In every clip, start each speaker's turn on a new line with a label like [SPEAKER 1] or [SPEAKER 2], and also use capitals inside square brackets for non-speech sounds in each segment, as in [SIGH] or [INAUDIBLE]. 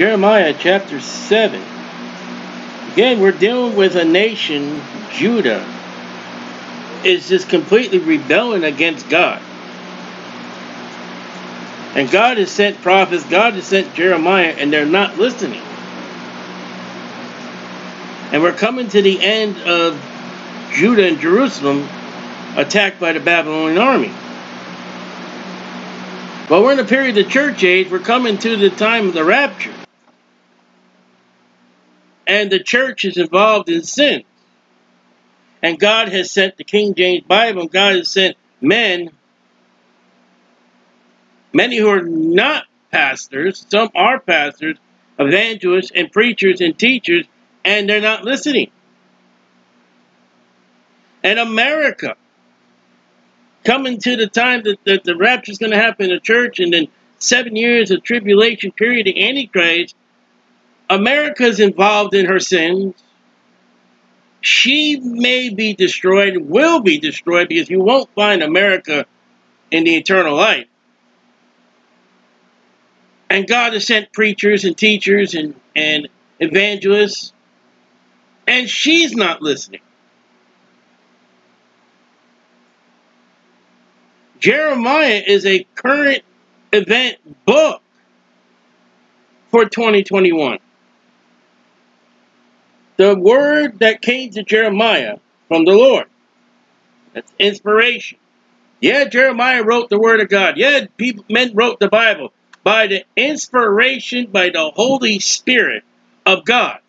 [SPEAKER 1] Jeremiah chapter 7. Again, we're dealing with a nation, Judah, is just completely rebelling against God. And God has sent prophets, God has sent Jeremiah, and they're not listening. And we're coming to the end of Judah and Jerusalem attacked by the Babylonian army. But we're in the period of church age, we're coming to the time of the rapture. And the church is involved in sin. And God has sent the King James Bible, and God has sent men, many who are not pastors, some are pastors, evangelists, and preachers and teachers, and they're not listening. And America, coming to the time that, that the rapture is going to happen in the church, and then seven years of tribulation period, the Antichrist, America is involved in her sins. She may be destroyed, will be destroyed, because you won't find America in the eternal life. And God has sent preachers and teachers and, and evangelists, and she's not listening. Jeremiah is a current event book for 2021. The word that came to Jeremiah from the Lord. That's inspiration. Yeah, Jeremiah wrote the word of God. Yeah, people, men wrote the Bible by the inspiration by the Holy Spirit of God.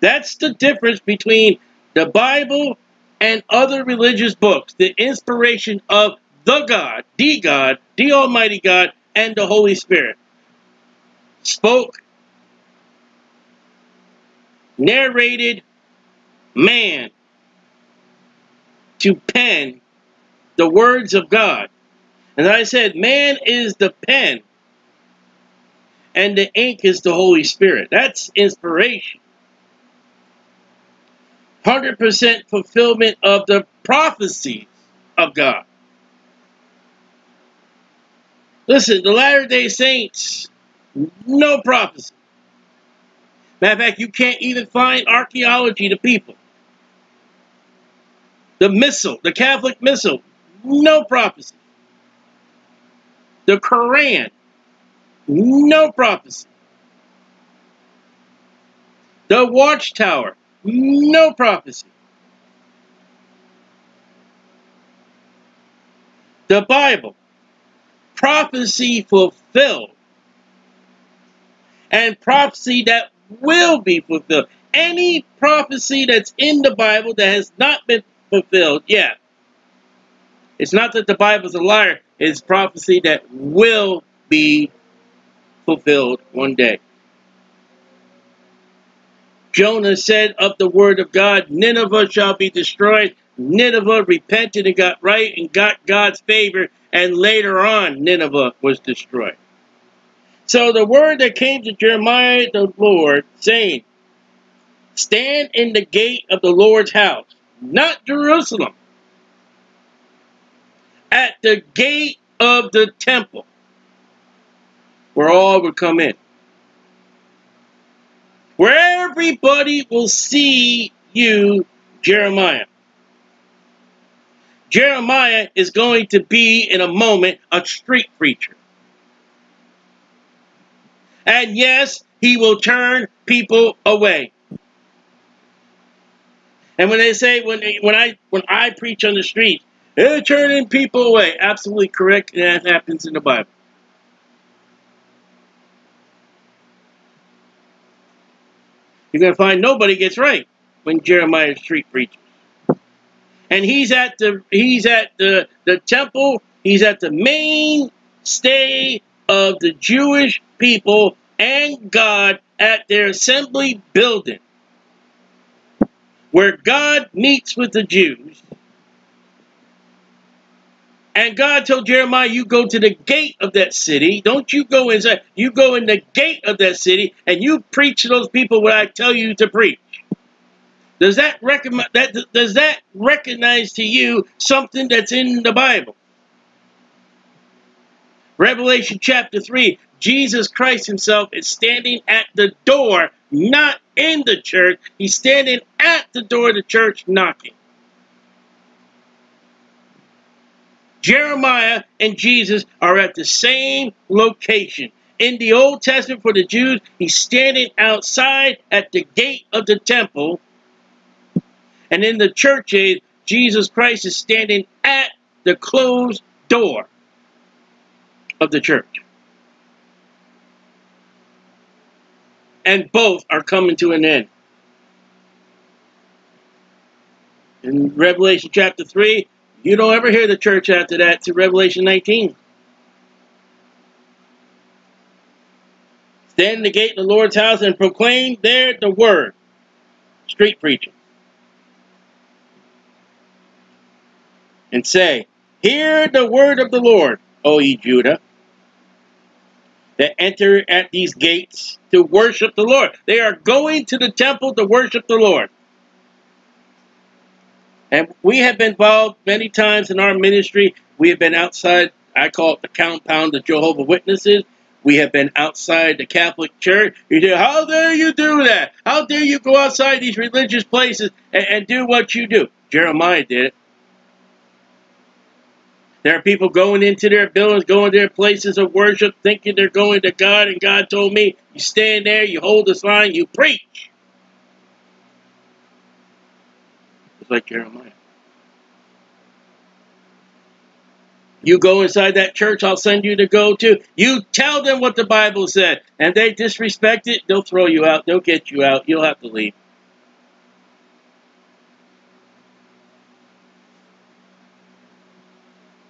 [SPEAKER 1] That's the difference between the Bible and other religious books. The inspiration of the God, the God, the Almighty God, and the Holy Spirit spoke, narrated man to pen the words of God. And I said, man is the pen, and the ink is the Holy Spirit. That's inspiration. 100% fulfillment of the prophecies of God. Listen, the Latter day Saints, no prophecy. Matter of fact, you can't even find archaeology to people. The missal, the Catholic missal, no prophecy. The Quran, no prophecy. The Watchtower, no prophecy. The Bible, prophecy fulfilled. And prophecy that will be fulfilled. Any prophecy that's in the Bible that has not been fulfilled yet. It's not that the Bible's a liar, it's prophecy that will be fulfilled one day. Jonah said of the word of God, Nineveh shall be destroyed. Nineveh repented and got right and got God's favor, and later on, Nineveh was destroyed. So the word that came to Jeremiah the Lord, saying, Stand in the gate of the Lord's house, not Jerusalem, at the gate of the temple, where all would come in where everybody will see you, Jeremiah. Jeremiah is going to be, in a moment, a street preacher. And yes, he will turn people away. And when they say, when, when, I, when I preach on the street, they're turning people away. Absolutely correct. That happens in the Bible. You're going to find nobody gets right when Jeremiah street preaches. And he's at the he's at the, the temple, he's at the main stay of the Jewish people and God at their assembly building where God meets with the Jews and God told Jeremiah, you go to the gate of that city. Don't you go inside. You go in the gate of that city and you preach to those people what I tell you to preach. Does that recommend that does that recognize to you something that's in the Bible? Revelation chapter 3, Jesus Christ himself is standing at the door, not in the church. He's standing at the door of the church knocking. Jeremiah and Jesus are at the same location. In the Old Testament for the Jews, he's standing outside at the gate of the temple. And in the church age, Jesus Christ is standing at the closed door of the church. And both are coming to an end. In Revelation chapter 3, you don't ever hear the church after that to Revelation 19. Stand in the gate of the Lord's house and proclaim there the word. Street preaching. And say, Hear the word of the Lord, O ye Judah, that enter at these gates to worship the Lord. They are going to the temple to worship the Lord. And we have been involved many times in our ministry. We have been outside, I call it the compound of Jehovah Witnesses. We have been outside the Catholic Church. You say, how dare you do that? How dare you go outside these religious places and, and do what you do? Jeremiah did it. There are people going into their buildings, going to their places of worship, thinking they're going to God, and God told me, you stand there, you hold the sign, you preach. It's like Jeremiah. You go inside that church I'll send you to go to. You tell them what the Bible said. And they disrespect it, they'll throw you out. They'll get you out. You'll have to leave.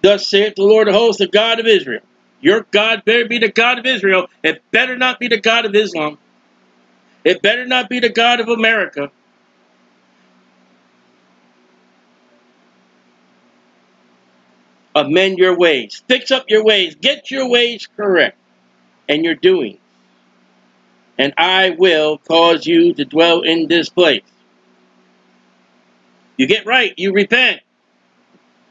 [SPEAKER 1] Thus saith the Lord of hosts, the God of Israel. Your God better be the God of Israel. It better not be the God of Islam. It better not be the God of America. amend your ways, fix up your ways, get your ways correct, and your doing. And I will cause you to dwell in this place. You get right, you repent.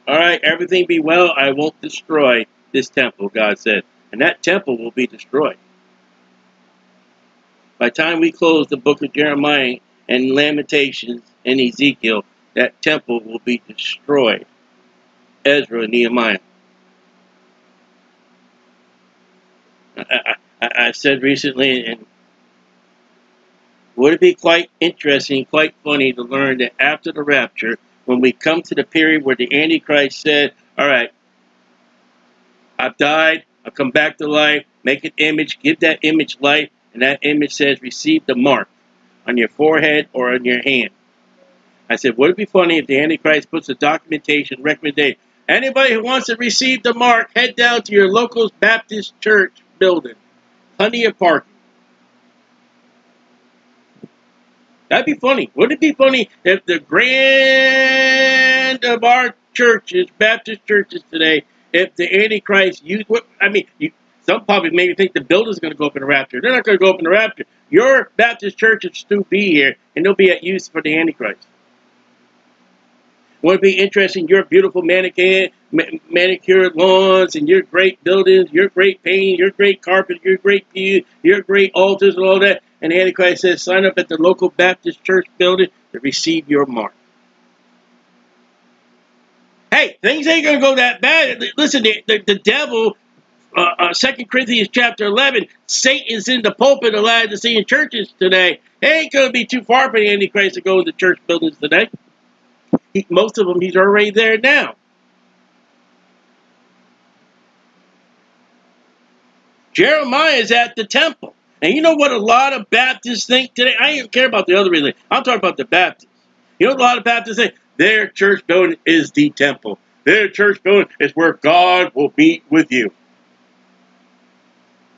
[SPEAKER 1] All right, everything be well. I won't destroy this temple, God said. And that temple will be destroyed. By the time we close the book of Jeremiah and Lamentations and Ezekiel, that temple will be destroyed. Ezra and Nehemiah. I, I, I said recently, and would it be quite interesting, quite funny to learn that after the rapture, when we come to the period where the Antichrist said, All right, I've died, I'll come back to life, make an image, give that image life, and that image says, Receive the mark on your forehead or on your hand. I said, Would it be funny if the Antichrist puts a documentation, recommendation, Anybody who wants to receive the mark, head down to your local Baptist church building. Plenty of parking. That'd be funny. Wouldn't it be funny if the grand of our churches, Baptist churches today, if the Antichrist used what I mean, you, some probably maybe think the building's going to go up in the rapture. They're not going to go up in the rapture. Your Baptist church will still be here, and they'll be at use for the Antichrist. Want to be interesting? your beautiful manicure, manicured lawns and your great buildings, your great painting, your great carpet, your great pew, your great altars and all that. And Antichrist says, sign up at the local Baptist church building to receive your mark. Hey, things ain't going to go that bad. Listen, the, the, the devil, uh, uh, 2 Corinthians chapter 11, Satan's in the pulpit of Laodicean churches today. It ain't going to be too far for the Antichrist to go into church buildings today. He, most of them, he's already there now. Jeremiah is at the temple. And you know what a lot of Baptists think today? I don't care about the other religion. I'm talking about the Baptists. You know what a lot of Baptists say? Their church building is the temple. Their church building is where God will meet with you.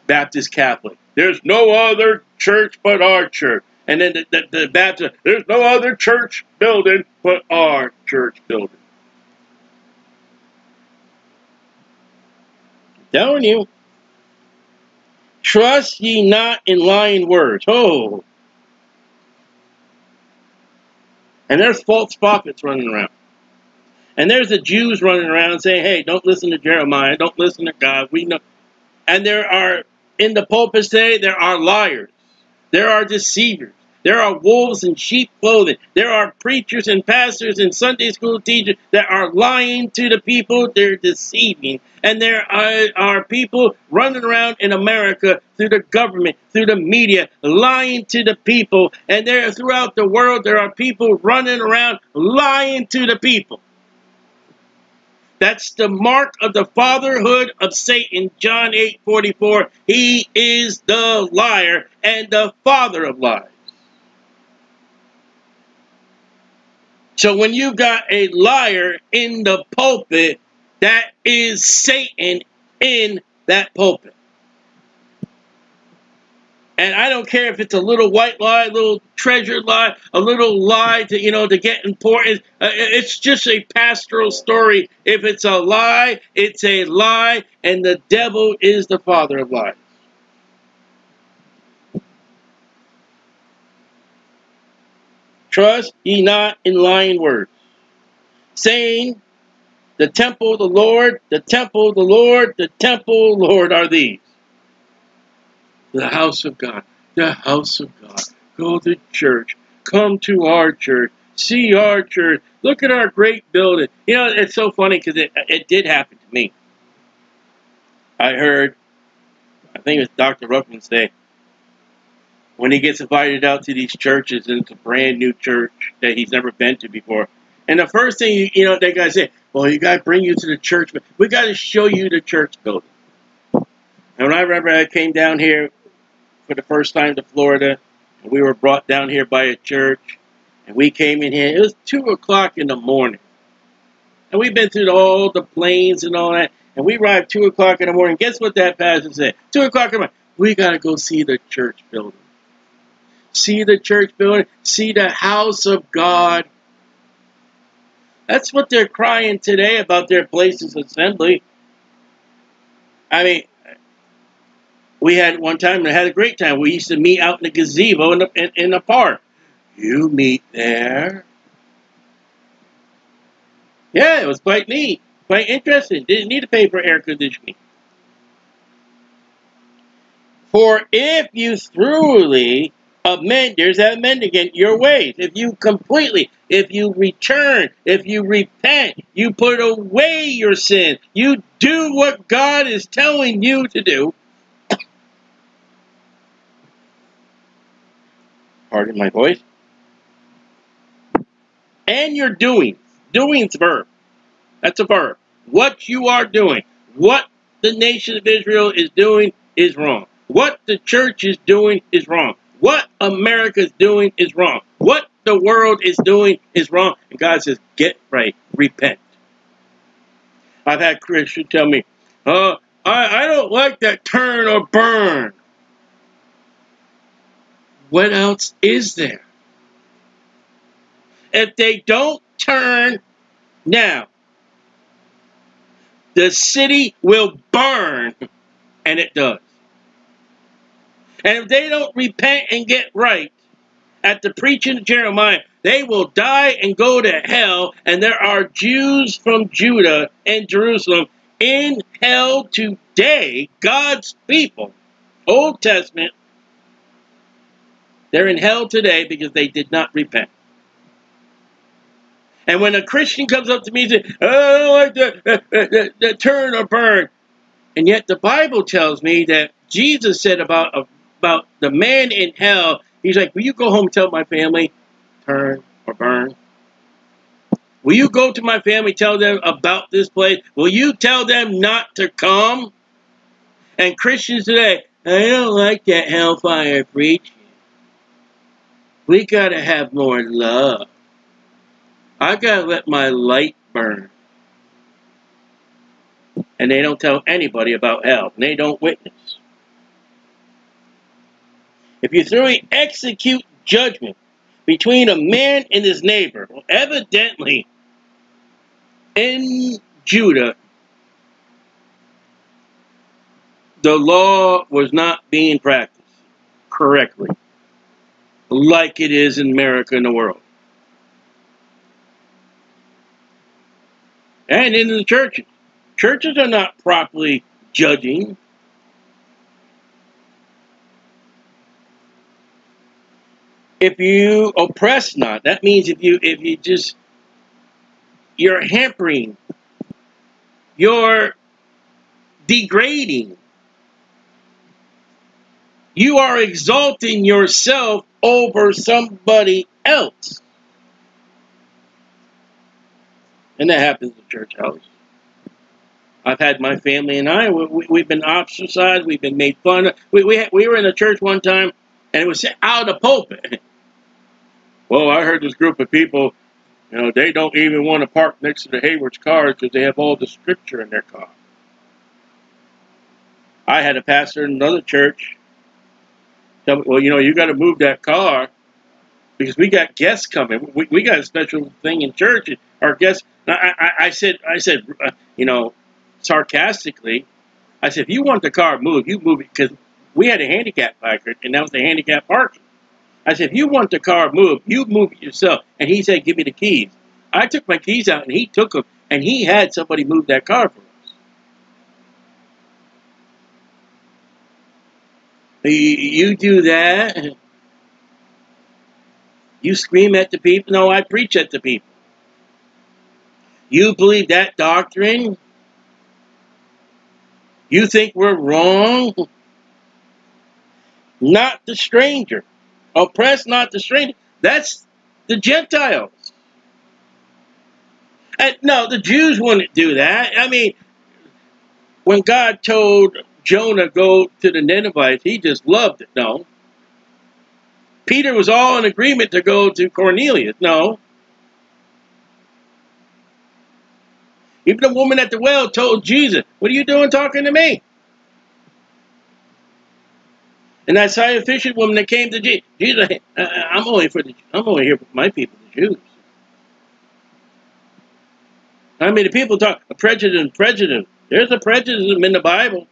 [SPEAKER 1] Baptist Catholic. There's no other church but our church. And then the, the, the Baptist, there's no other church building but our church building. I'm telling you. Trust ye not in lying words. Oh. And there's false prophets running around. And there's the Jews running around saying, hey, don't listen to Jeremiah. Don't listen to God. We know. And there are, in the pulpit today, there are liars. There are deceivers. There are wolves in sheep clothing. There are preachers and pastors and Sunday school teachers that are lying to the people. They're deceiving. And there are, are people running around in America through the government, through the media, lying to the people. And there throughout the world, there are people running around lying to the people. That's the mark of the fatherhood of Satan, John 8 44. He is the liar and the father of lies. So when you got a liar in the pulpit, that is Satan in that pulpit. And I don't care if it's a little white lie, a little treasure lie, a little lie to you know to get important. Uh, it's just a pastoral story. If it's a lie, it's a lie, and the devil is the father of lies. Trust ye not in lying words, saying, The temple of the Lord, the temple of the Lord, the temple of the Lord are these. The house of God, the house of God. Go to church. Come to our church. See our church. Look at our great building. You know, it's so funny because it, it did happen to me. I heard, I think it was Dr. Ruckman say, when he gets invited out to these churches and it's a brand new church that he's never been to before. And the first thing, you know, they to say, well, you got to bring you to the church, but we got to show you the church building. And when I remember I came down here for the first time to Florida, and we were brought down here by a church, and we came in here, it was 2 o'clock in the morning. And we've been through all the planes and all that, and we arrived 2 o'clock in the morning. Guess what that pastor said? 2 o'clock in the morning, we got to go see the church building see the church building, see the house of God. That's what they're crying today about their places of assembly. I mean, we had one time and had a great time. We used to meet out in the gazebo in the, in, in the park. You meet there. Yeah, it was quite neat, quite interesting. Didn't need to pay for air conditioning. For if you truly amend, there's that again, your ways. If you completely, if you return, if you repent, you put away your sin, you do what God is telling you to do. [COUGHS] Pardon my voice. And you're doing. Doing's verb. That's a verb. What you are doing, what the nation of Israel is doing is wrong. What the church is doing is wrong. What America's doing is wrong. What the world is doing is wrong. And God says, get right, repent. I've had Christians tell me, uh, I, I don't like that turn or burn. What else is there? If they don't turn now, the city will burn, and it does. And if they don't repent and get right at the preaching of Jeremiah, they will die and go to hell. And there are Jews from Judah and Jerusalem in hell today, God's people, Old Testament, they're in hell today because they did not repent. And when a Christian comes up to me and says, oh, I the, the, the turn or burn, and yet the Bible tells me that Jesus said about a about the man in hell. He's like, will you go home and tell my family, turn or burn? Will you go to my family, tell them about this place? Will you tell them not to come? And Christians today, I don't like that hellfire preaching. We got to have more love. I got to let my light burn. And they don't tell anybody about hell. They don't witness. If you thoroughly execute judgment between a man and his neighbor, well, evidently in Judah, the law was not being practiced correctly, like it is in America and the world. And in the churches. Churches are not properly judging if you oppress not, that means if you if you just you're hampering, you're degrading, you are exalting yourself over somebody else. And that happens in church houses. I've had my family and I, we, have been ostracized, we've been made fun of. We, we, we were in a church one time, and it was out of the pulpit. [LAUGHS] well, I heard this group of people, you know, they don't even want to park next to the Hayward's cars because they have all the scripture in their car. I had a pastor in another church tell me, well, you know, you got to move that car because we got guests coming. We, we got a special thing in church. Our guests, I, I, I said, I said, uh, you know, sarcastically, I said, if you want the car moved, you move it because we had a handicap placard and that was the handicap parking. I said, if you want the car moved, you move it yourself. And he said, give me the keys. I took my keys out and he took them and he had somebody move that car for us. You do that. You scream at the people. No, I preach at the people. You believe that doctrine? You think we're wrong? Not the stranger. Oppress not the stranger. That's the Gentiles. And no, the Jews wouldn't do that. I mean, when God told Jonah go to the Ninevites, he just loved it. No. Peter was all in agreement to go to Cornelius. No. Even the woman at the well told Jesus, What are you doing talking to me? And that Syrophoenician woman that came to Jesus, Jesus I'm only for the, I'm only here for my people, the Jews. I mean, the people talk prejudice, prejudice. There's a prejudice in the Bible.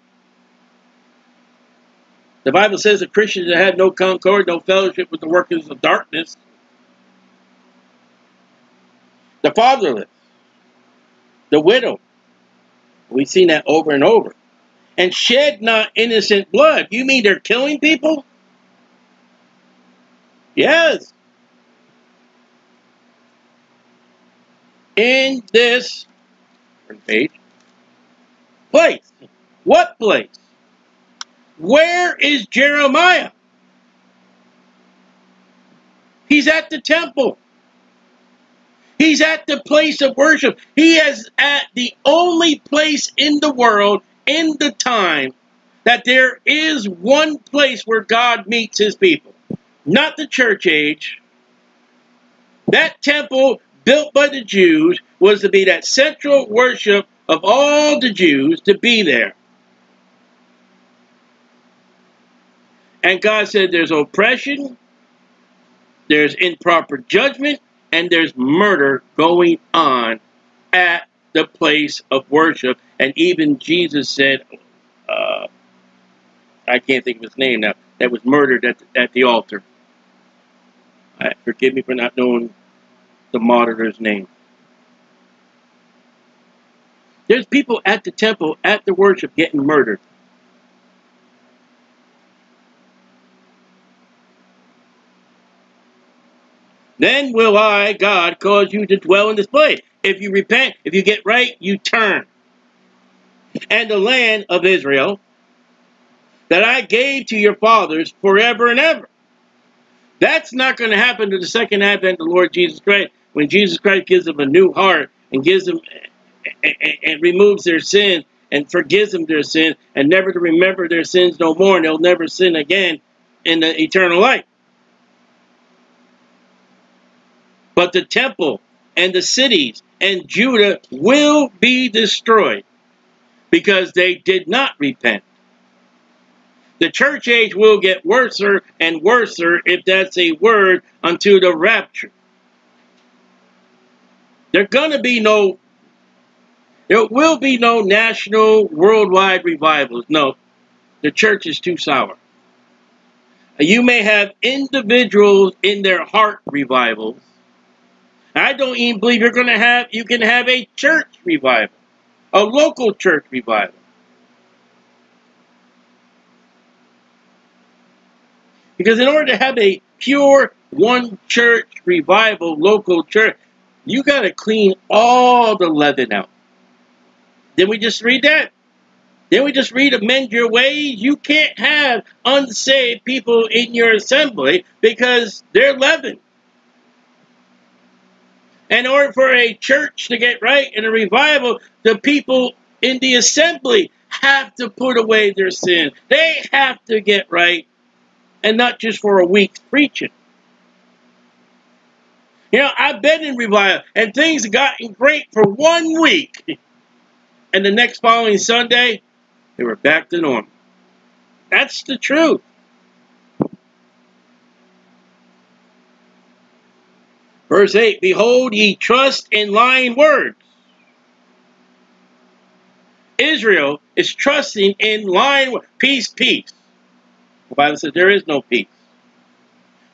[SPEAKER 1] The Bible says that Christians that had no concord, no fellowship with the workers of darkness, the fatherless, the widow. We've seen that over and over. And shed not innocent blood. You mean they're killing people? Yes. In this page, place. What place? Where is Jeremiah? He's at the temple. He's at the place of worship. He is at the only place in the world, in the time, that there is one place where God meets his people. Not the church age. That temple built by the Jews was to be that central worship of all the Jews to be there. And God said there's oppression, there's improper judgment, and there's murder going on at the place of worship. And even Jesus said, uh, I can't think of his name now, that was murdered at the, at the altar. I, forgive me for not knowing the martyr's name. There's people at the temple, at the worship, getting murdered. Then will I, God, cause you to dwell in this place. If you repent, if you get right, you turn. And the land of Israel that I gave to your fathers forever and ever. That's not going to happen to the second advent of the Lord Jesus Christ when Jesus Christ gives them a new heart and gives them and, and removes their sin and forgives them their sin and never to remember their sins no more and they'll never sin again in the eternal life. But the temple and the cities and Judah will be destroyed because they did not repent. The church age will get worser and worser, if that's a word, until the rapture. There gonna be no there will be no national worldwide revivals. No, the church is too sour. You may have individuals in their heart revivals, I don't even believe you're going to have, you can have a church revival, a local church revival. Because in order to have a pure one church revival, local church, you got to clean all the leaven out. Did we just read that? Then we just read amend your ways. You can't have unsaved people in your assembly because they're leaven. In order for a church to get right in a revival, the people in the assembly have to put away their sin. They have to get right, and not just for a week's preaching. You know, I've been in revival, and things have gotten great for one week. And the next following Sunday, they were back to normal. That's the truth. Verse 8 Behold, ye trust in lying words. Israel is trusting in lying words. peace, peace. The Bible says there is no peace.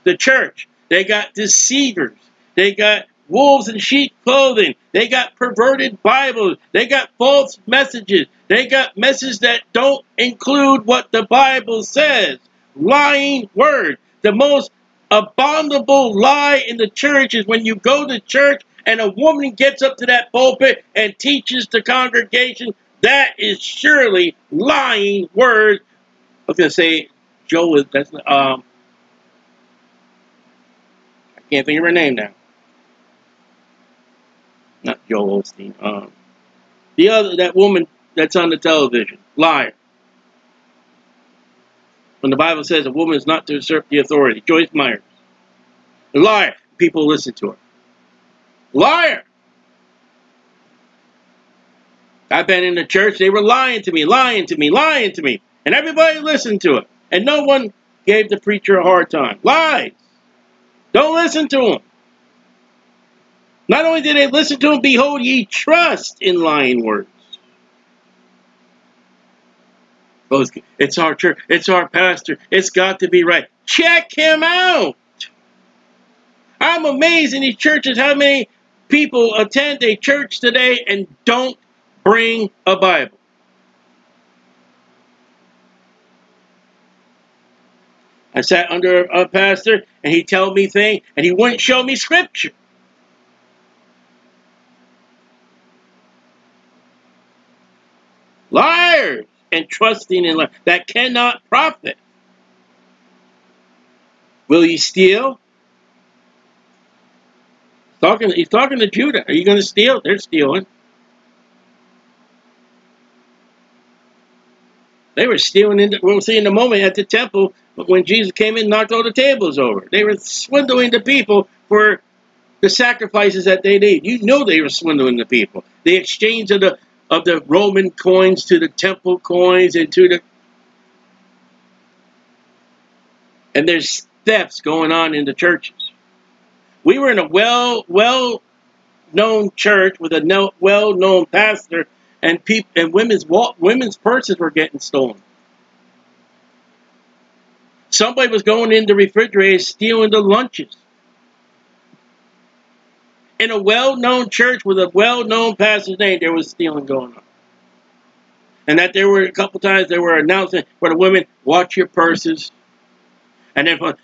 [SPEAKER 1] The church, they got deceivers. They got wolves in sheep clothing. They got perverted Bibles. They got false messages. They got messages that don't include what the Bible says. Lying word. The most abominable lie in the church is when you go to church and a woman gets up to that pulpit and teaches the congregation. That is surely lying words. I was to say, Joe is, that's, um, I can't think of her name now not Joel Osteen. Um, the other, that woman that's on the television, liar. When the Bible says a woman is not to usurp the authority, Joyce Myers, liar. People listen to her. Liar. I've been in the church. They were lying to me, lying to me, lying to me, and everybody listened to it, and no one gave the preacher a hard time. Lies. Don't listen to him. Not only did they listen to him, behold, ye trust in lying words. It's our church. It's our pastor. It's got to be right. Check him out. I'm amazed in these churches how many people attend a church today and don't bring a Bible. I sat under a pastor and he told me things and he wouldn't show me scripture. Liars and trusting in lies that cannot profit. Will you steal? He's talking, he's talking to Judah. Are you going to steal? They're stealing. They were stealing. In the, we'll see in a moment at the temple when Jesus came in, knocked all the tables over. They were swindling the people for the sacrifices that they did. You know they were swindling the people. The exchange of the of the Roman coins to the temple coins and to the and there's thefts going on in the churches. We were in a well well known church with a well known pastor, and people and women's women's purses were getting stolen. Somebody was going in the refrigerator stealing the lunches in a well-known church with a well-known pastor's name, there was stealing going on. And that there were a couple times they were announcing for the women, watch your purses. And if, uh,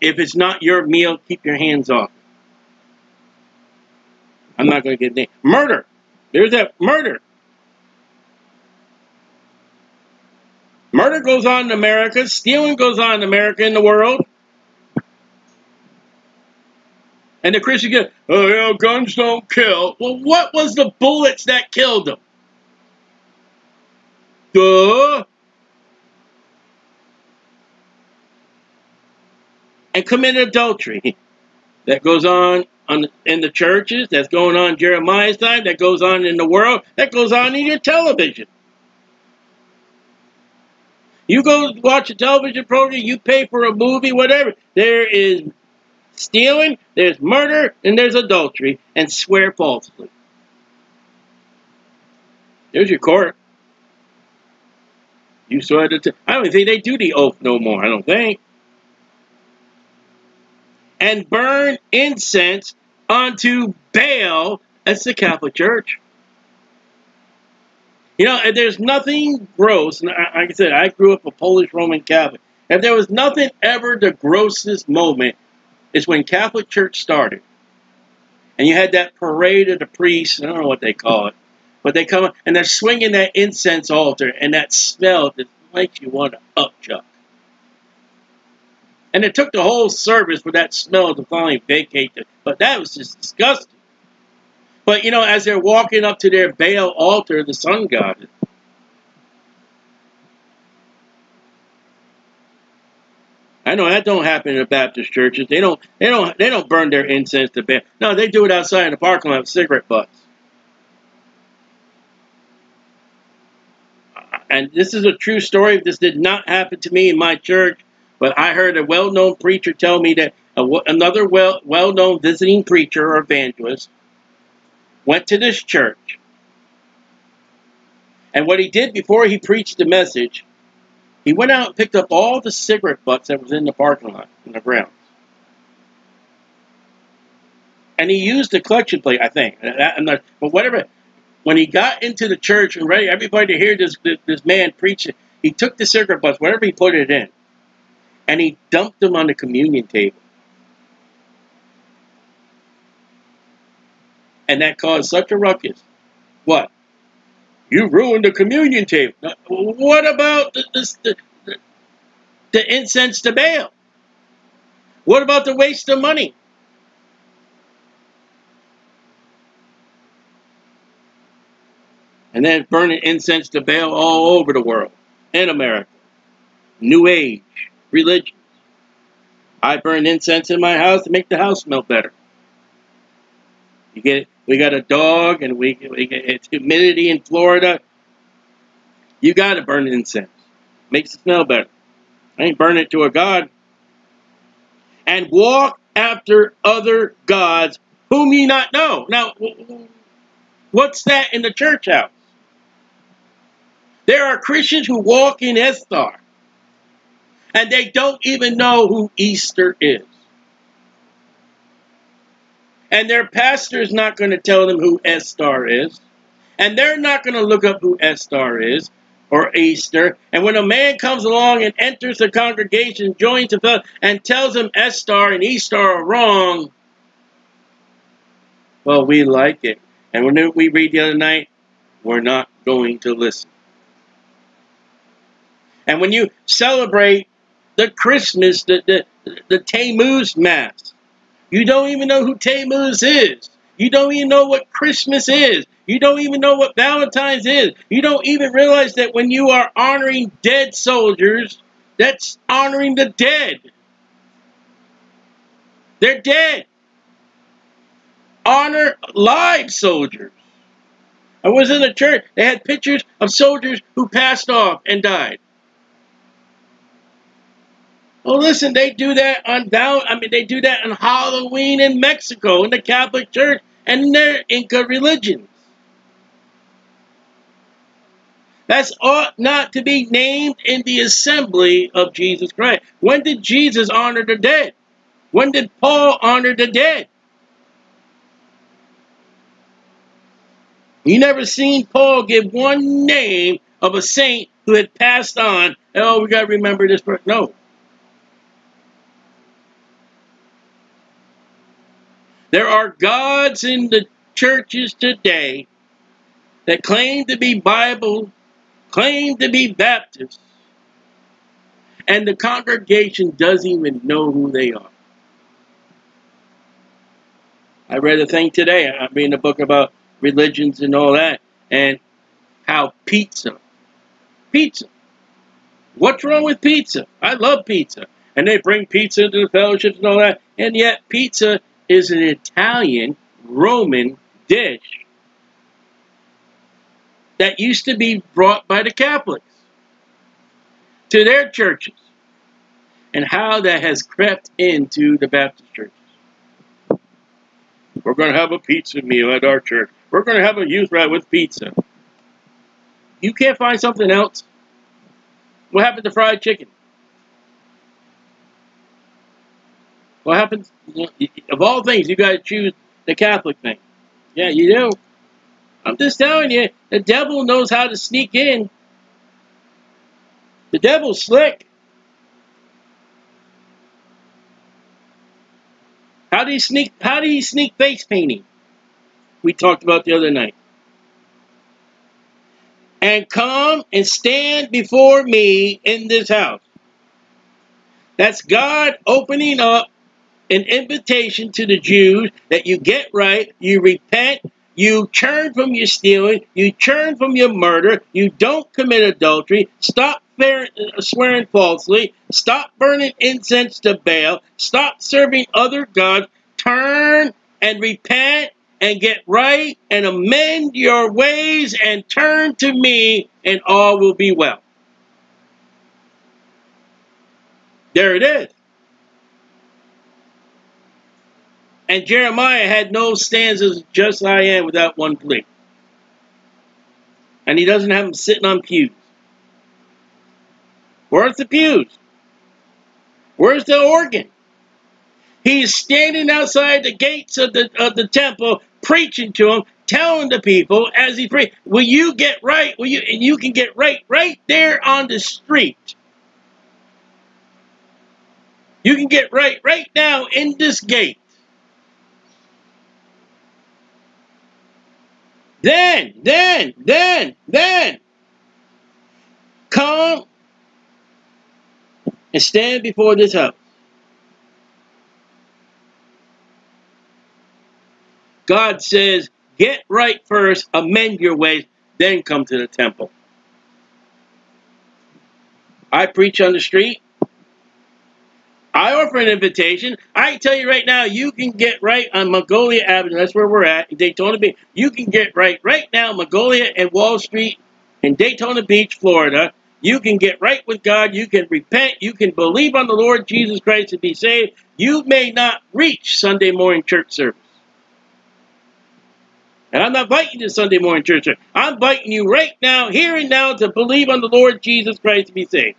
[SPEAKER 1] if it's not your meal, keep your hands off. I'm not going to get name. Murder. There's that murder. Murder goes on in America. Stealing goes on in America in the world. And the Christian go, oh, yeah, guns don't kill. Well, what was the bullets that killed them? Duh. And commit adultery. That goes on, on in the churches, that's going on Jeremiah's time, that goes on in the world, that goes on in your television. You go watch a television program, you pay for a movie, whatever. There is stealing, there's murder, and there's adultery, and swear falsely. There's your court. You swear to. I don't think they do the oath no more. I don't think. And burn incense unto Baal. That's the Catholic Church. You know, there's nothing gross. And like I said, I grew up a Polish Roman Catholic. If there was nothing ever the grossest moment is when Catholic Church started. And you had that parade of the priests, I don't know what they call it, but they come and they're swinging that incense altar and that smell that makes you want to upchuck. And it took the whole service for that smell to finally vacate. But that was just disgusting. But, you know, as they're walking up to their Baal altar, the sun god, I know that don't happen in the Baptist churches. They don't they don't they don't burn their incense to Baal. No, they do it outside in the parking lot with cigarette butts. And this is a true story. This did not happen to me in my church, but I heard a well-known preacher tell me that a, another well well-known visiting preacher or evangelist went to this church. And what he did before he preached the message, he went out and picked up all the cigarette butts that was in the parking lot, in the grounds. And he used a collection plate, I think. But whatever. When he got into the church and ready everybody to hear this, this, this man preaching, he took the cigarette butts, whatever he put it in, and he dumped them on the communion table. And that caused such a ruckus. What? You ruined the communion table. What about the, the, the, the incense to Baal? What about the waste of money? And then burning incense to Baal all over the world. In America. New Age. Religions. I burn incense in my house to make the house smell better. You get we got a dog, and we, we get, it's humidity in Florida. You got to burn incense. Makes it smell better. I ain't burn it to a god. And walk after other gods whom ye not know. Now, what's that in the church house? There are Christians who walk in Ishtar, and they don't even know who Easter is. And their pastor is not going to tell them who Ishtar is. And they're not going to look up who Ishtar is or Easter. And when a man comes along and enters the congregation, joins the fellowship, and tells them Ishtar and Easter are wrong, well, we like it. And when we read the other night, we're not going to listen. And when you celebrate the Christmas, the, the, the Tammuz Mass, you don't even know who Tammuz is. You don't even know what Christmas is. You don't even know what Valentine's is. You don't even realize that when you are honoring dead soldiers, that's honoring the dead. They're dead. Honor live soldiers. I was in a church. They had pictures of soldiers who passed off and died. Well, listen, they do that on down. I mean, they do that on Halloween in Mexico in the Catholic Church and in their Inca religions. That's ought not to be named in the assembly of Jesus Christ. When did Jesus honor the dead? When did Paul honor the dead? You never seen Paul give one name of a saint who had passed on. Oh, we got to remember this person. No. There are gods in the churches today that claim to be Bible, claim to be Baptist, and the congregation doesn't even know who they are. I read a thing today, I mean a book about religions and all that, and how pizza, pizza, what's wrong with pizza? I love pizza. And they bring pizza to the fellowships and all that, and yet pizza is an Italian Roman dish that used to be brought by the Catholics to their churches and how that has crept into the Baptist churches. We're going to have a pizza meal at our church. We're going to have a youth ride with pizza. You can't find something else? What happened to fried chicken? What happens? Of all things, you got to choose the Catholic thing. Yeah, you do. I'm just telling you, the devil knows how to sneak in. The devil's slick. How do you sneak how do you sneak face painting? We talked about the other night. And come and stand before me in this house. That's God opening up an invitation to the Jews that you get right, you repent, you turn from your stealing, you turn from your murder, you don't commit adultery, stop swearing falsely, stop burning incense to Baal, stop serving other gods, turn and repent and get right and amend your ways and turn to me and all will be well. There it is. And Jeremiah had no stanzas just I am without one plea. And he doesn't have them sitting on pews. Where's the pews? Where's the organ? He's standing outside the gates of the of the temple, preaching to them, telling the people as he prays, "Will you get right? Will you?" And you can get right right there on the street. You can get right right now in this gate. Then, then, then, then, come and stand before this house. God says, get right first, amend your ways, then come to the temple. I preach on the street. I offer an invitation. I tell you right now, you can get right on Magnolia Avenue. That's where we're at in Daytona Beach. You can get right right now, Magnolia and Wall Street in Daytona Beach, Florida. You can get right with God. You can repent. You can believe on the Lord Jesus Christ and be saved. You may not reach Sunday morning church service. And I'm not inviting you to Sunday morning church service. I'm inviting you right now, here and now, to believe on the Lord Jesus Christ to be saved.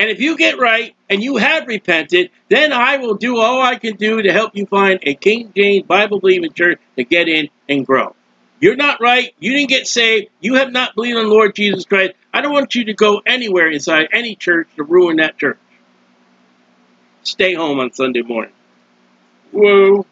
[SPEAKER 1] And if you get right and you have repented, then I will do all I can do to help you find a King James Bible believing church to get in and grow. You're not right. You didn't get saved. You have not believed on Lord Jesus Christ. I don't want you to go anywhere inside any church to ruin that church. Stay home on Sunday morning. Whoa.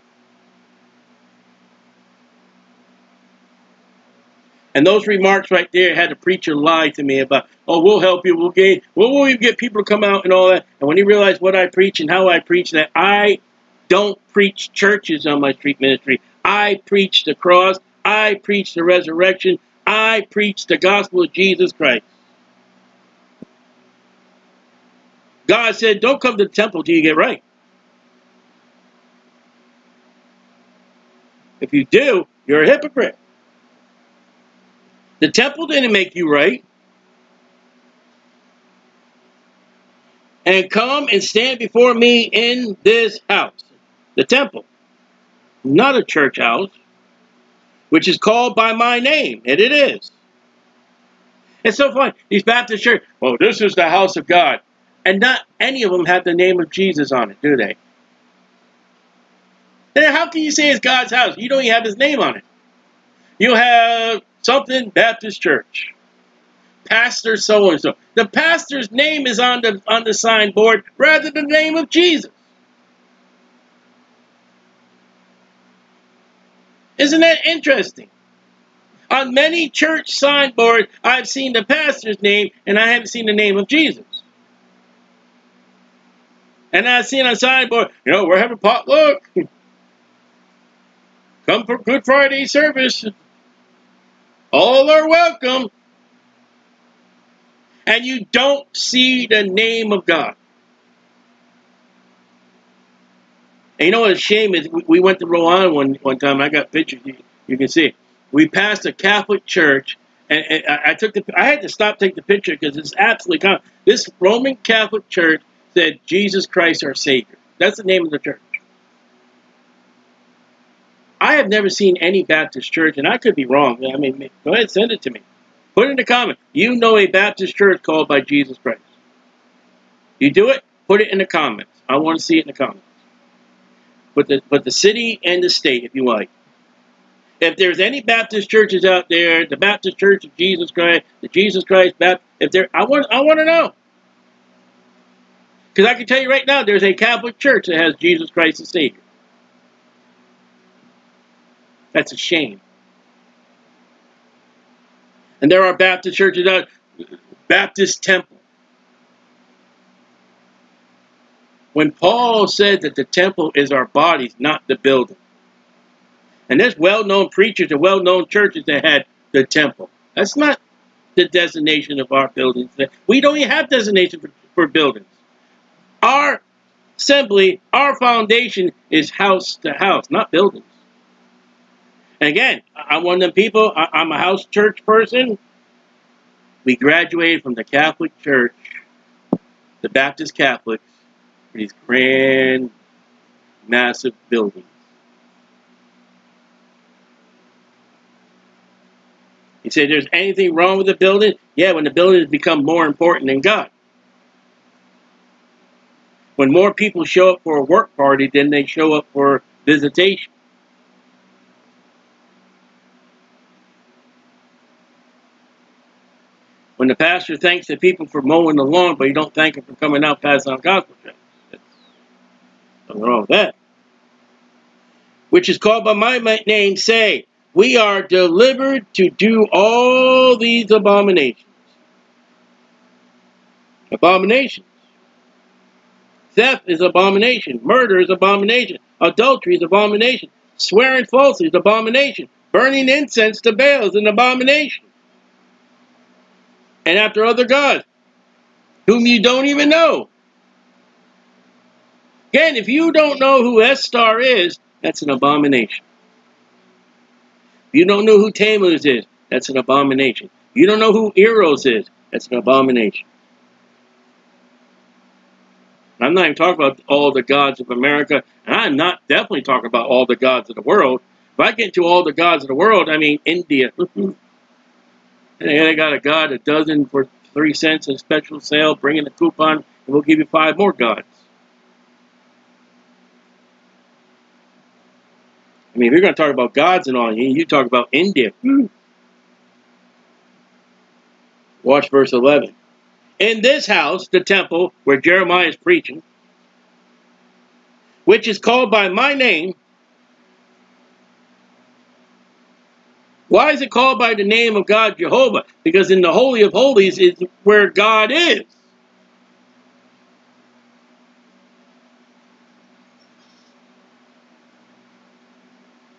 [SPEAKER 1] And those remarks right there had the preacher lie to me about, oh, we'll help you, we'll gain, well, we'll get people to come out and all that. And when he realized what I preach and how I preach, that I don't preach churches on my street ministry. I preach the cross. I preach the resurrection. I preach the gospel of Jesus Christ. God said, don't come to the temple till you get right. If you do, you're a hypocrite. The temple didn't make you right. And come and stand before me in this house. The temple. Not a church house. Which is called by my name. And it is. It's so funny. These Baptist church, well, this is the house of God. And not any of them have the name of Jesus on it, do they? Then how can you say it's God's house? You don't even have his name on it. You have something Baptist Church. Pastor so and so. The pastor's name is on the on the signboard rather than the name of Jesus. Isn't that interesting? On many church signboards, I've seen the pastor's name and I haven't seen the name of Jesus. And I've seen on signboard, you know, we're having potluck. [LAUGHS] Come for Good Friday service. All are welcome. And you don't see the name of God. And you know what a shame is? We went to Rowan one, one time. I got pictures. You, you can see. We passed a Catholic church, and, and I, I, took the. I had to stop taking the picture because it's absolutely common. This Roman Catholic church said Jesus Christ our Savior. That's the name of the church. I have never seen any Baptist church, and I could be wrong. I mean, go ahead, send it to me. Put it in the comment. You know a Baptist church called by Jesus Christ. You do it? Put it in the comments. I want to see it in the comments. Put the, put the city and the state, if you like. If there's any Baptist churches out there, the Baptist Church of Jesus Christ, the Jesus Christ Baptist, if there, I want, I want to know. Because I can tell you right now, there's a Catholic church that has Jesus Christ as Savior. That's a shame. And there are Baptist churches out, Baptist temple. When Paul said that the temple is our bodies, not the building. And there's well-known preachers and well-known churches that had the temple. That's not the designation of our buildings. We don't even have designation for, for buildings. Our assembly, our foundation is house to house, not buildings. Again, I'm one of them people, I, am a house church person. We graduated from the Catholic Church, the Baptist Catholics, these grand, massive buildings. You say there's anything wrong with the building? Yeah, when the building has become more important than God. When more people show up for a work party than they show up for visitation. When the pastor thanks the people for mowing the lawn, but you don't thank them for coming out passing on gospel. Nothing wrong with that. Which is called by my name, say, we are delivered to do all these abominations. Abominations. Theft is abomination. Murder is abomination. Adultery is abomination. Swearing falsely is abomination. Burning incense to Baal is an abomination. And after other gods, whom you don't even know. Again, if you don't know who Ishtar is, that's an abomination. If You don't know who Tammuz is, that's an abomination. You don't know who Eros is, that's an abomination. I'm not even talking about all the gods of America, and I'm not definitely talking about all the gods of the world. If I get to all the gods of the world, I mean India. [LAUGHS] and they got a god a dozen for three cents, a special sale, bring in a coupon, and we'll give you five more gods. I mean, if you're going to talk about gods and all, you talk about India. Hmm. Watch verse 11. In this house, the temple, where Jeremiah is preaching, which is called by my name. Why is it called by the name of God Jehovah? Because in the Holy of Holies is where God is.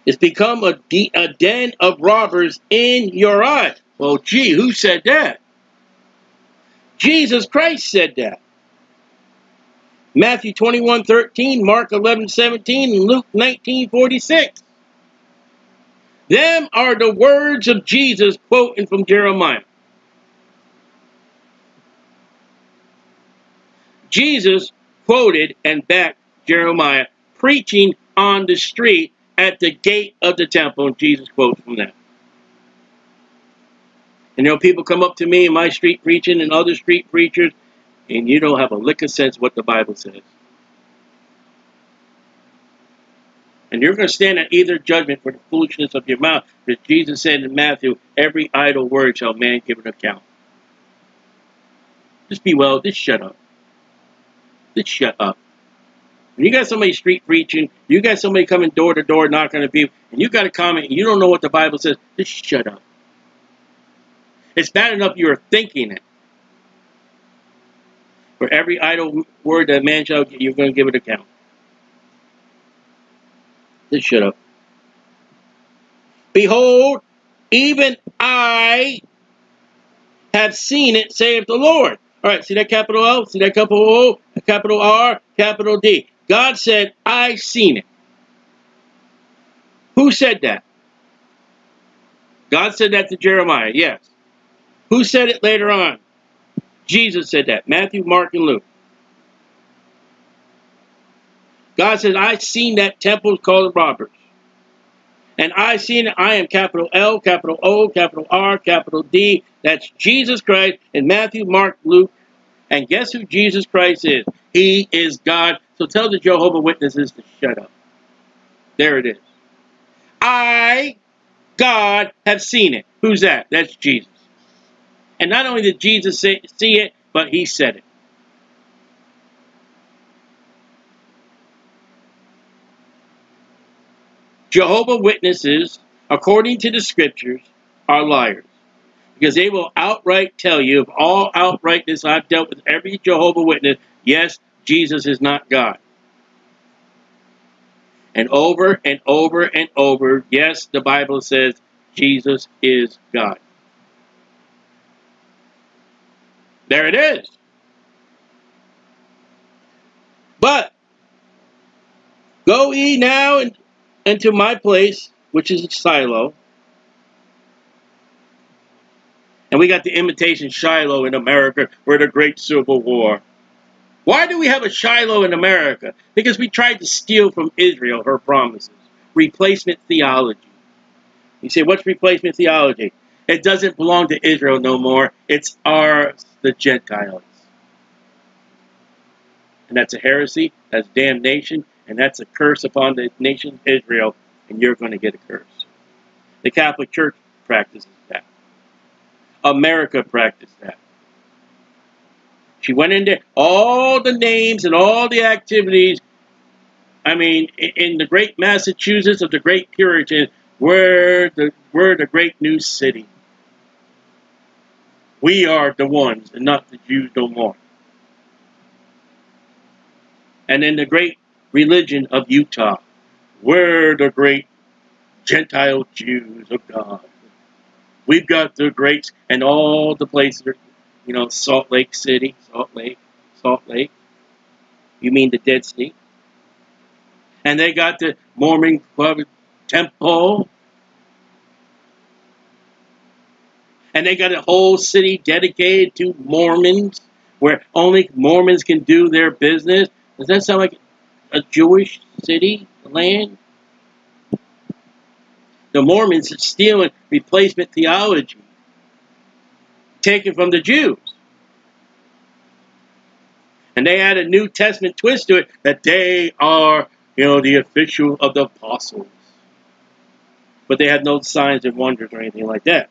[SPEAKER 1] It's become a, a den of robbers in your eyes. Well, gee, who said that? Jesus Christ said that. Matthew 21, 13, Mark 11, 17, and Luke 19, 46. Them are the words of Jesus quoting from Jeremiah. Jesus quoted and backed Jeremiah preaching on the street at the gate of the temple. And Jesus quotes from that. And you know, people come up to me in my street preaching and other street preachers, and you don't have a lick of sense what the Bible says. And you're going to stand at either judgment for the foolishness of your mouth. Because Jesus said in Matthew, every idle word shall man give an account. Just be well, just shut up. Just shut up. When you got somebody street preaching, you got somebody coming door to door knocking on people, and you got a comment and you don't know what the Bible says, just shut up. It's bad enough you're thinking it. For every idle word that man shall get, you're going to give it account. Just shut up. Behold, even I have seen it, saith the Lord. All right, see that capital L? See that capital O? Capital R? Capital D. God said, I seen it. Who said that? God said that to Jeremiah, yes. Who said it later on? Jesus said that. Matthew, Mark, and Luke. God says, "I've seen that temple called Roberts. And I've seen it, I am capital L, capital O, capital R, capital D. That's Jesus Christ in Matthew, Mark, Luke. And guess who Jesus Christ is? He is God so tell the Jehovah Witnesses to shut up. There it is. I, God, have seen it. Who's that? That's Jesus. And not only did Jesus say, see it, but he said it. Jehovah Witnesses, according to the scriptures, are liars. Because they will outright tell you, of all outrightness, I've dealt with every Jehovah Witness, yes, Jesus is not God. And over and over and over, yes, the Bible says Jesus is God. There it is. But go ye now into my place, which is Shiloh. And we got the imitation Shiloh in America for the Great Civil War. Why do we have a Shiloh in America? Because we tried to steal from Israel her promises. Replacement theology. You say, what's replacement theology? It doesn't belong to Israel no more. It's ours, the Gentiles. And that's a heresy, that's damnation, and that's a curse upon the nation of Israel, and you're going to get a curse. The Catholic Church practices that. America practiced that. She went into all the names and all the activities. I mean, in the great Massachusetts of the great Puritans, we're the, we're the great new city. We are the ones, and not the Jews no more. And in the great religion of Utah, we're the great Gentile Jews of God. We've got the greats and all the places, you know, Salt Lake City, Salt Lake, Salt Lake. You mean the Dead Sea? And they got the Mormon Temple. And they got a whole city dedicated to Mormons, where only Mormons can do their business. Does that sound like a Jewish city, land? The Mormons are stealing replacement theology, taken from the Jews. And they add a New Testament twist to it that they are, you know, the official of the apostles. But they had no signs and wonders or anything like that.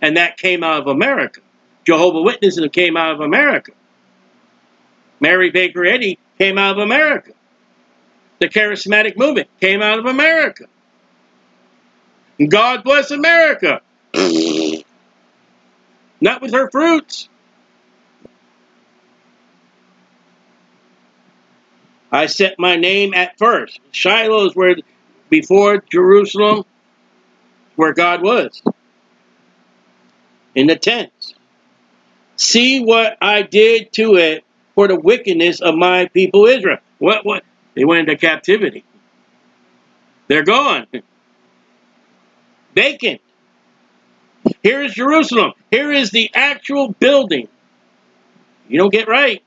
[SPEAKER 1] And that came out of America. Jehovah Witnesses came out of America. Mary Baker Eddy came out of America. The charismatic movement came out of America. God bless America. [CLEARS THROAT] Not with her fruits. I set my name at first. Shiloh is where, before Jerusalem, where God was. In the tents. See what I did to it for the wickedness of my people Israel. What, what? They went into captivity. They're gone vacant. Here is Jerusalem. Here is the actual building. You don't get right,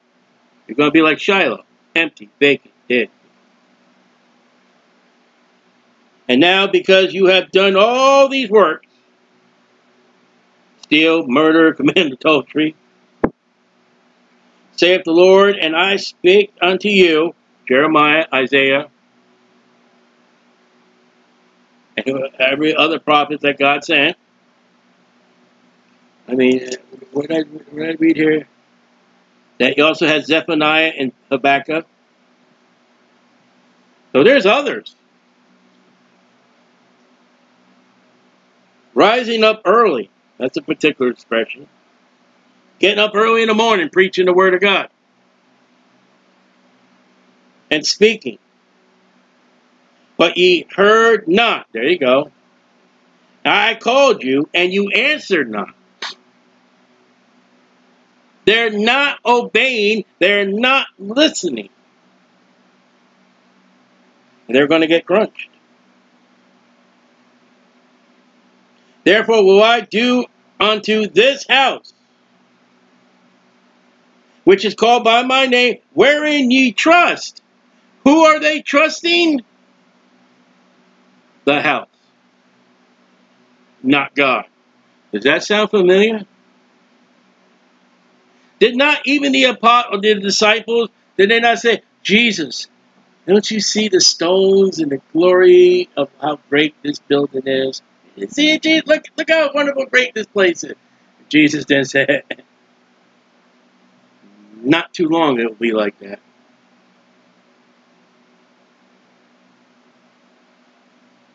[SPEAKER 1] you're going to be like Shiloh, empty, vacant, dead. And now, because you have done all these works, steal, murder, commit adultery, saith the Lord, and I speak unto you, Jeremiah, Isaiah, and every other prophet that God sent. I mean, what did I, what did I read here? That he also has Zephaniah and Habakkuk. So there's others. Rising up early. That's a particular expression. Getting up early in the morning, preaching the word of God. And speaking. But ye heard not. There you go. I called you, and you answered not. They're not obeying. They're not listening. They're going to get crunched. Therefore will I do unto this house, which is called by my name, wherein ye trust. Who are they trusting? the house, not God. Does that sound familiar? Did not even the apostle, the disciples, did they not say, Jesus, don't you see the stones and the glory of how great this building is? See? Look, look how wonderful, great this place is. Jesus then said, [LAUGHS] not too long it will be like that.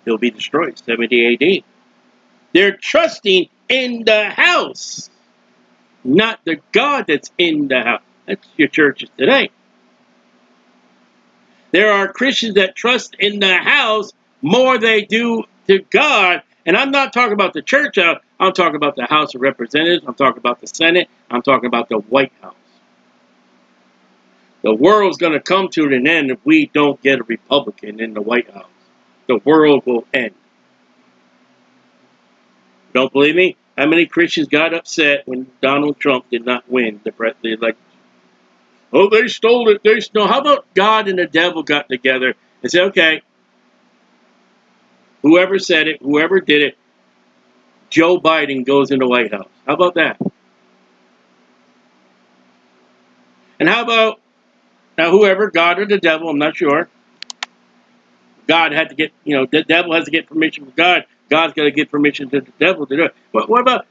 [SPEAKER 1] He'll be destroyed, 70 AD. They're trusting in the house, not the God that's in the house. That's your churches today. There are Christians that trust in the house more they do to God. And I'm not talking about the church house. I'm talking about the House of Representatives. I'm talking about the Senate. I'm talking about the White House. The world's going to come to an end if we don't get a Republican in the White House. The world will end. Don't believe me? How many Christians got upset when Donald Trump did not win the, the election? Oh, they stole it. They stole. How about God and the devil got together and said, okay, whoever said it, whoever did it, Joe Biden goes in the White House. How about that? And how about now whoever, God or the devil, I'm not sure. God had to get, you know, the devil has to get permission from God. God's got to get permission to the devil to do it. What, what about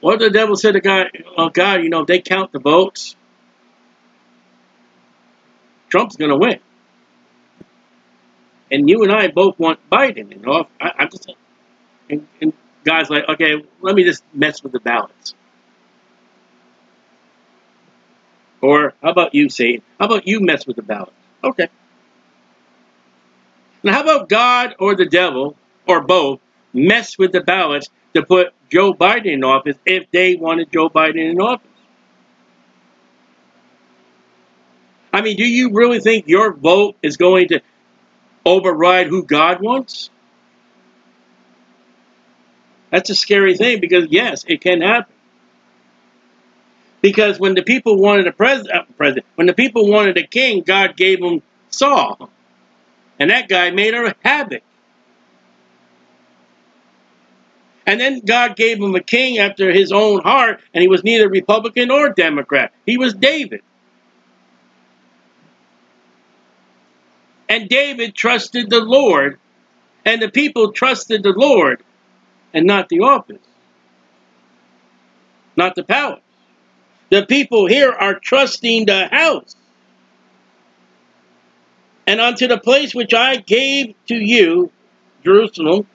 [SPEAKER 1] what the devil said to God? Oh God, you know, if they count the votes, Trump's going to win. And you and I both want Biden. You know, I, I'm just and, and God's like, okay, let me just mess with the ballots. Or how about you, Satan? How about you mess with the ballots? Okay. Now, how about God or the devil, or both, mess with the ballots to put Joe Biden in office if they wanted Joe Biden in office? I mean, do you really think your vote is going to override who God wants? That's a scary thing because, yes, it can happen. Because when the people wanted a pres uh, president, when the people wanted a king, God gave them Saul. And that guy made a havoc. And then God gave him a king after his own heart, and he was neither Republican or Democrat. He was David. And David trusted the Lord, and the people trusted the Lord, and not the office, not the palace. The people here are trusting the house. And unto the place which I gave to you, Jerusalem,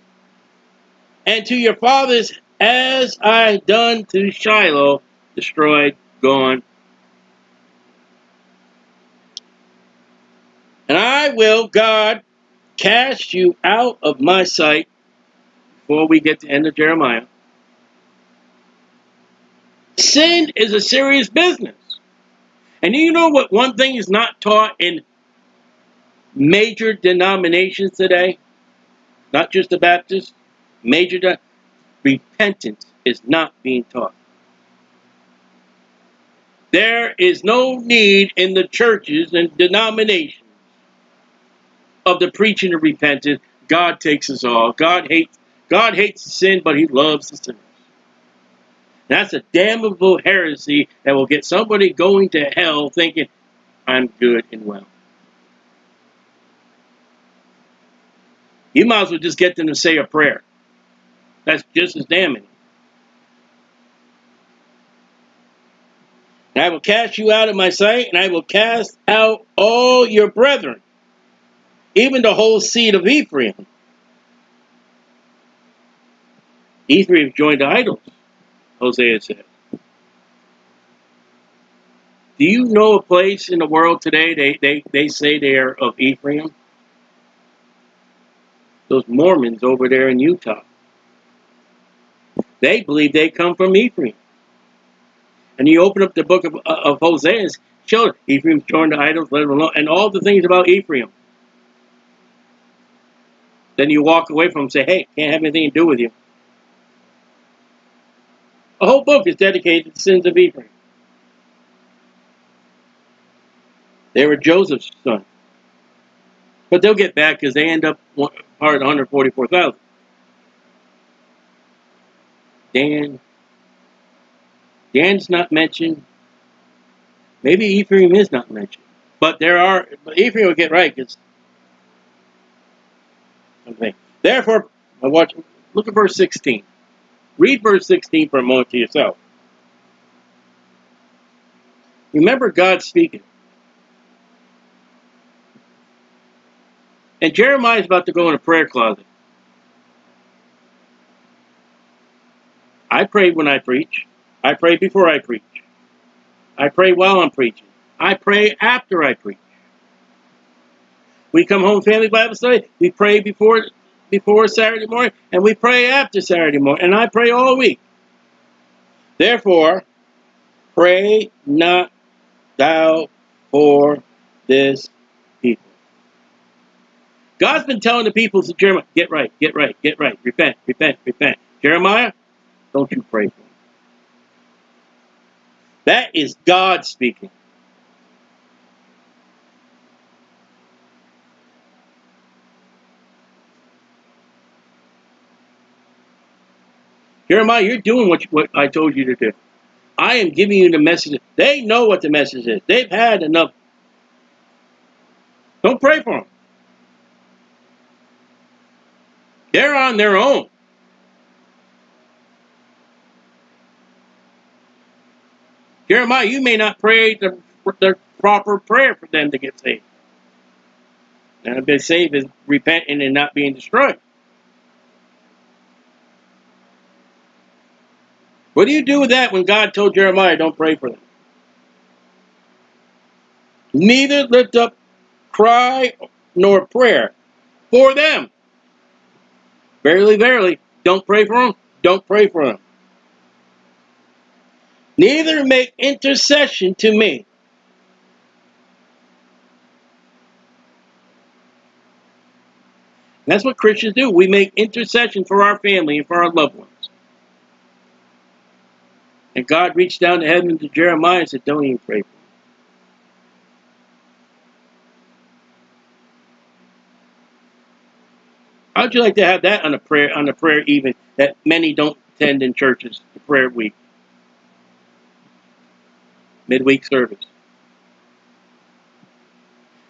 [SPEAKER 1] and to your fathers, as I done to Shiloh, destroyed, gone. And I will, God, cast you out of my sight before we get to the end of Jeremiah. Sin is a serious business. And you know what one thing is not taught in major denominations today? Not just the Baptists, major repentance is not being taught. There is no need in the churches and denominations of the preaching of repentance. God takes us all. God hates God hates sin, but he loves the sinner. That's a damnable heresy that will get somebody going to hell thinking, I'm good and well. You might as well just get them to say a prayer. That's just as damning. And I will cast you out of my sight, and I will cast out all your brethren, even the whole seed of Ephraim. Ephraim joined idols. Hosea said. Do you know a place in the world today they, they, they say they are of Ephraim? Those Mormons over there in Utah. They believe they come from Ephraim. And you open up the book of, of Hosea and show Ephraim joined the idols, let alone, and all the things about Ephraim. Then you walk away from them and say, hey, can't have anything to do with you. A whole book is dedicated to the sins of Ephraim. They were Joseph's son. But they'll get back because they end up part of 144,000. Dan. Dan's not mentioned. Maybe Ephraim is not mentioned. But there are, but Ephraim will get right because. Okay. Therefore, I watch. Look at verse 16. Read verse 16 for a moment to yourself. Remember God speaking. And Jeremiah is about to go in a prayer closet. I pray when I preach. I pray before I preach. I pray while I'm preaching. I pray after I preach. We come home family Bible study. We pray before before Saturday morning, and we pray after Saturday morning. And I pray all week. Therefore, pray not thou for this people. God's been telling the people Jeremiah, get right, get right, get right, repent, repent, repent. Jeremiah, don't you pray for. That is God speaking. Jeremiah, you're doing what, you, what I told you to do. I am giving you the message. They know what the message is. They've had enough. Don't pray for them. They're on their own. Jeremiah, you may not pray the, the proper prayer for them to get saved. And to be saved is repenting and not being destroyed. What do you do with that when God told Jeremiah, don't pray for them? Neither lift up cry nor prayer for them. Verily, verily, don't pray for them. Don't pray for them. Neither make intercession to me. That's what Christians do. We make intercession for our family and for our loved ones. And God reached down to heaven to Jeremiah and said, Don't even pray. How'd you like to have that on a prayer on a prayer even that many don't attend in churches, the prayer week? Midweek service.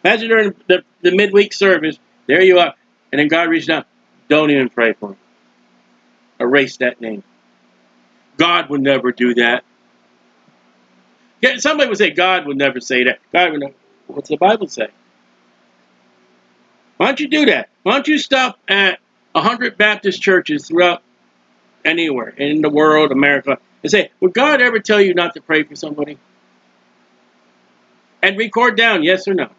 [SPEAKER 1] Imagine during the, the midweek service, there you are, and then God reached down. Don't even pray for him. Erase that name. God would never do that. Somebody would say God would never say that. God would never. What's the Bible say? Why don't you do that? Why don't you stop at 100 Baptist churches throughout anywhere in the world, America, and say, would God ever tell you not to pray for somebody? And record down, yes or no.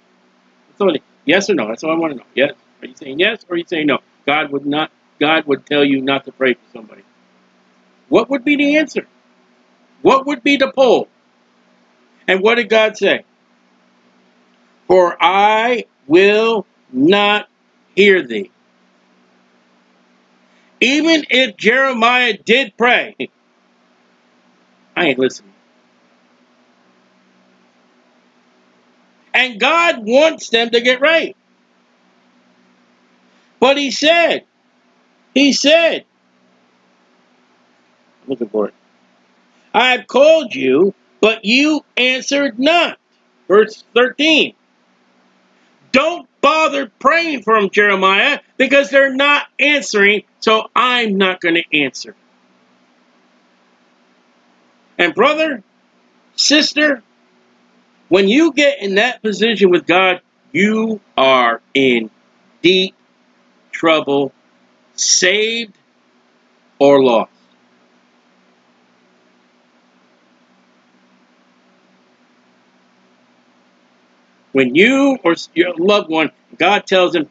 [SPEAKER 1] Only, yes or no. That's all I want to know. Yes. Are you saying yes or are you saying no? God would not. God would tell you not to pray for somebody. What would be the answer? What would be the poll? And what did God say? For I will not hear thee. Even if Jeremiah did pray, I ain't listening. And God wants them to get right. But he said, he said, looking for it. I have called you, but you answered not. Verse 13. Don't bother praying for them, Jeremiah, because they're not answering, so I'm not going to answer. And brother, sister, when you get in that position with God, you are in deep trouble, saved or lost. When you or your loved one, God tells them,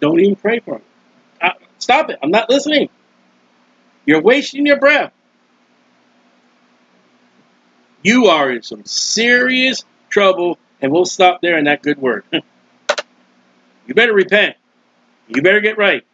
[SPEAKER 1] don't even pray for them. Uh, stop it. I'm not listening. You're wasting your breath. You are in some serious trouble, and we'll stop there in that good word. [LAUGHS] you better repent. You better get right.